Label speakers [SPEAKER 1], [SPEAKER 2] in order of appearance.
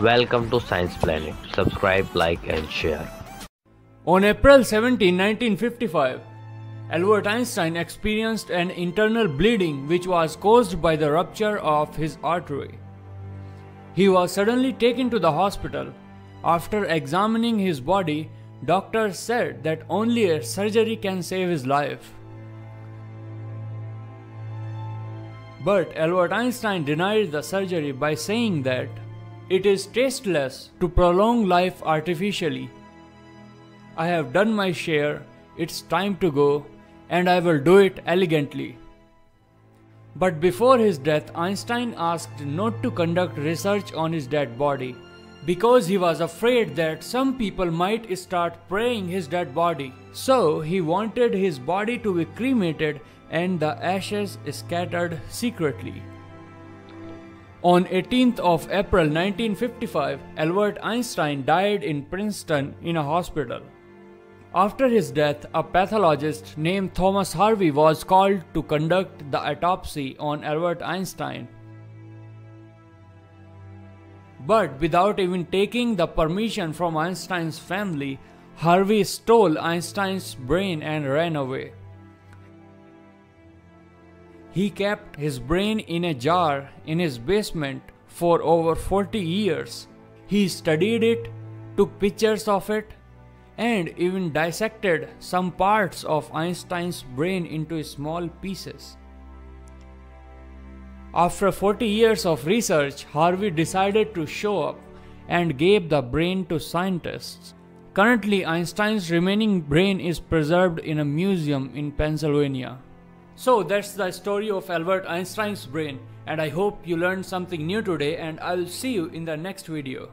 [SPEAKER 1] Welcome to Science Planet. Subscribe, like, and share.
[SPEAKER 2] On April 17, 1955, Albert Einstein experienced an internal bleeding which was caused by the rupture of his artery. He was suddenly taken to the hospital. After examining his body, doctors said that only a surgery can save his life. But Albert Einstein denied the surgery by saying that it is tasteless to prolong life artificially. I have done my share, it's time to go, and I will do it elegantly. But before his death, Einstein asked not to conduct research on his dead body because he was afraid that some people might start praying his dead body. So he wanted his body to be cremated and the ashes scattered secretly. On 18th of April 1955, Albert Einstein died in Princeton in a hospital. After his death, a pathologist named Thomas Harvey was called to conduct the autopsy on Albert Einstein. But without even taking the permission from Einstein's family, Harvey stole Einstein's brain and ran away. He kept his brain in a jar in his basement for over 40 years. He studied it, took pictures of it, and even dissected some parts of Einstein's brain into small pieces. After 40 years of research, Harvey decided to show up and gave the brain to scientists. Currently, Einstein's remaining brain is preserved in a museum in Pennsylvania. So that's the story of Albert Einstein's brain and I hope you learned something new today and I'll see you in the next video.